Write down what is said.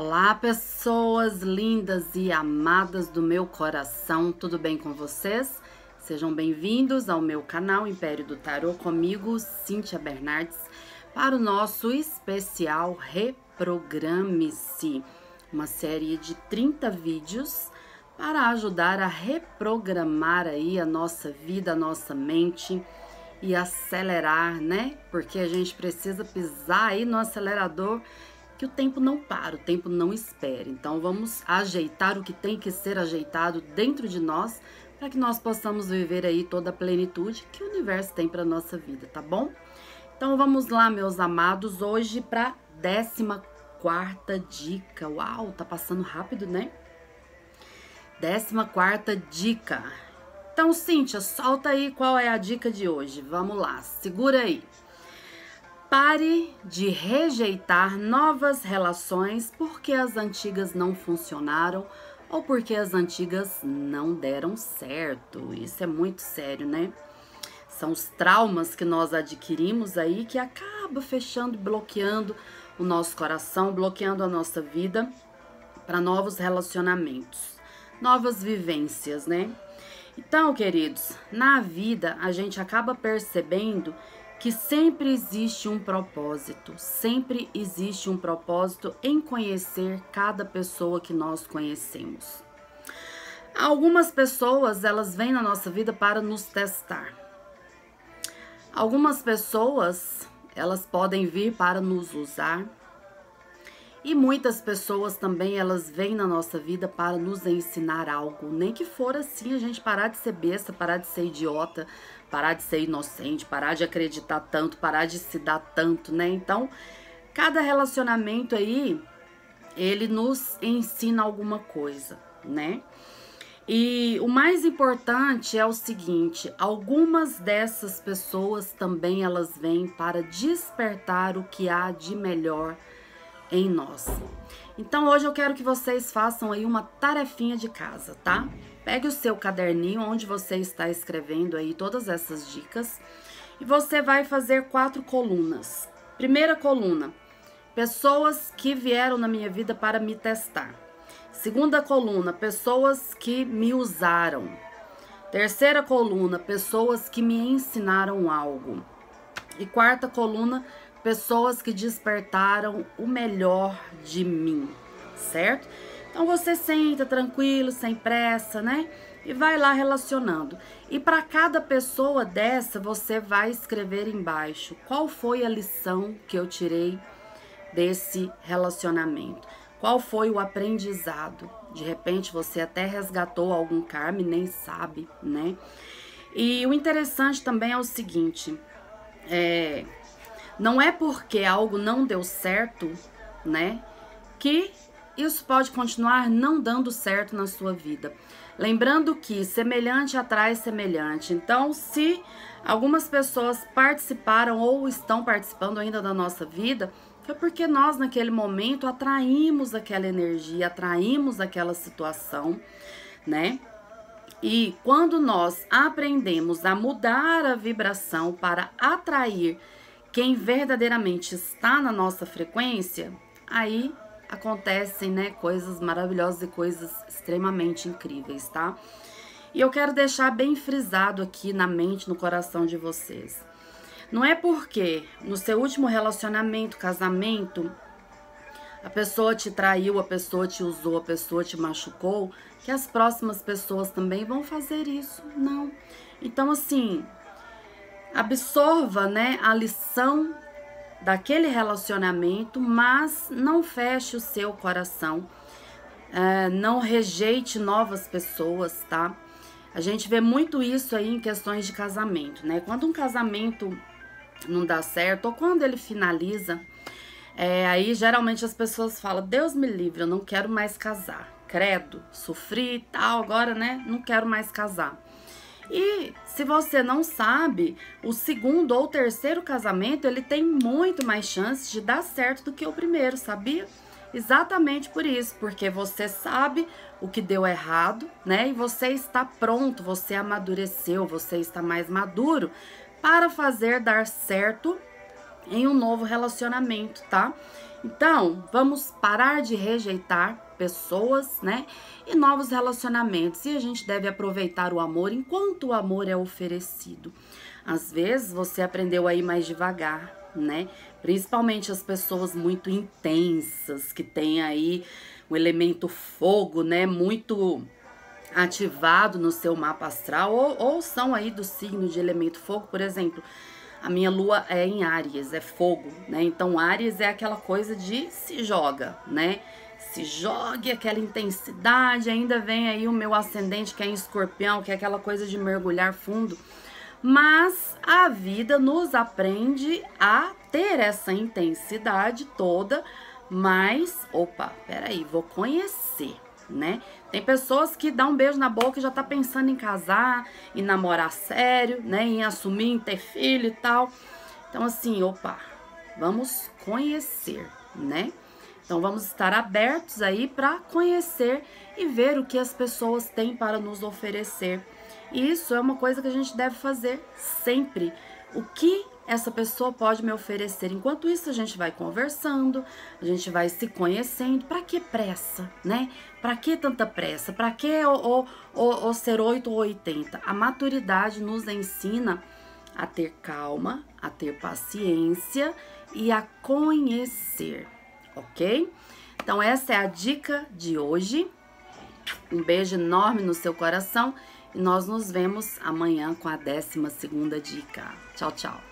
Olá, pessoas lindas e amadas do meu coração, tudo bem com vocês? Sejam bem-vindos ao meu canal Império do Tarô comigo, Cíntia Bernardes, para o nosso especial Reprograme-se, uma série de 30 vídeos para ajudar a reprogramar aí a nossa vida, a nossa mente e acelerar, né? Porque a gente precisa pisar aí no acelerador que o tempo não para, o tempo não espera. Então vamos ajeitar o que tem que ser ajeitado dentro de nós para que nós possamos viver aí toda a plenitude que o universo tem para nossa vida, tá bom? Então vamos lá, meus amados, hoje para 14 quarta dica. Uau, tá passando rápido, né? 14 quarta dica. Então, Cíntia, solta aí qual é a dica de hoje. Vamos lá, segura aí. Pare de rejeitar novas relações porque as antigas não funcionaram ou porque as antigas não deram certo. Isso é muito sério, né? São os traumas que nós adquirimos aí que acaba fechando e bloqueando o nosso coração, bloqueando a nossa vida para novos relacionamentos, novas vivências, né? Então, queridos, na vida a gente acaba percebendo que sempre existe um propósito, sempre existe um propósito em conhecer cada pessoa que nós conhecemos. Algumas pessoas, elas vêm na nossa vida para nos testar. Algumas pessoas, elas podem vir para nos usar. E muitas pessoas também, elas vêm na nossa vida para nos ensinar algo. Nem que for assim, a gente parar de ser besta, parar de ser idiota, parar de ser inocente, parar de acreditar tanto, parar de se dar tanto, né? Então, cada relacionamento aí, ele nos ensina alguma coisa, né? E o mais importante é o seguinte, algumas dessas pessoas também elas vêm para despertar o que há de melhor em nós. Então hoje eu quero que vocês façam aí uma tarefinha de casa, tá? Pegue o seu caderninho onde você está escrevendo aí todas essas dicas e você vai fazer quatro colunas. Primeira coluna: pessoas que vieram na minha vida para me testar. Segunda coluna: pessoas que me usaram. Terceira coluna: pessoas que me ensinaram algo. E quarta coluna: pessoas que despertaram o melhor de mim, certo? Então você senta tranquilo, sem pressa, né? E vai lá relacionando. E para cada pessoa dessa, você vai escrever embaixo qual foi a lição que eu tirei desse relacionamento. Qual foi o aprendizado? De repente você até resgatou algum karma e nem sabe, né? E o interessante também é o seguinte: é, não é porque algo não deu certo, né, que isso pode continuar não dando certo na sua vida. Lembrando que semelhante atrai semelhante. Então, se algumas pessoas participaram ou estão participando ainda da nossa vida, foi porque nós naquele momento atraímos aquela energia, atraímos aquela situação, né? E quando nós aprendemos a mudar a vibração para atrair quem verdadeiramente está na nossa frequência, aí acontecem, né, coisas maravilhosas e coisas extremamente incríveis, tá? E eu quero deixar bem frisado aqui na mente, no coração de vocês. Não é porque no seu último relacionamento, casamento, a pessoa te traiu, a pessoa te usou, a pessoa te machucou, que as próximas pessoas também vão fazer isso. Não. Então, assim, absorva, né, a lição daquele relacionamento, mas não feche o seu coração, é, não rejeite novas pessoas, tá? A gente vê muito isso aí em questões de casamento, né? Quando um casamento não dá certo ou quando ele finaliza, é, aí geralmente as pessoas falam: Deus me livre, eu não quero mais casar. Credo, sofri e tal, agora, né? Não quero mais casar. E se você não sabe, o segundo ou terceiro casamento, ele tem muito mais chances de dar certo do que o primeiro, sabia? Exatamente por isso, porque você sabe o que deu errado, né? E você está pronto, você amadureceu, você está mais maduro para fazer dar certo em um novo relacionamento, tá? Então, vamos parar de rejeitar pessoas, né? E novos relacionamentos. E a gente deve aproveitar o amor enquanto o amor é oferecido. Às vezes você aprendeu aí mais devagar, né? Principalmente as pessoas muito intensas, que têm aí o elemento fogo, né? Muito ativado no seu mapa astral, ou, ou são aí do signo de elemento fogo, por exemplo a minha lua é em Áries, é fogo, né? Então Áries é aquela coisa de se joga, né? Se jogue aquela intensidade, ainda vem aí o meu ascendente que é em Escorpião, que é aquela coisa de mergulhar fundo. Mas a vida nos aprende a ter essa intensidade toda, mas opa, peraí, vou conhecer né? Tem pessoas que dão um beijo na boca e já tá pensando em casar, em namorar sério, né? Em assumir, em ter filho e tal. Então, assim, opa, vamos conhecer, né? Então, vamos estar abertos aí para conhecer e ver o que as pessoas têm para nos oferecer. E isso é uma coisa que a gente deve fazer sempre. O que essa pessoa pode me oferecer. Enquanto isso, a gente vai conversando, a gente vai se conhecendo. Para que pressa, né? Para que tanta pressa? Para que o, o, o ser 8 ou 80? A maturidade nos ensina a ter calma, a ter paciência e a conhecer, ok? Então, essa é a dica de hoje. Um beijo enorme no seu coração e nós nos vemos amanhã com a 12 segunda dica. Tchau, tchau.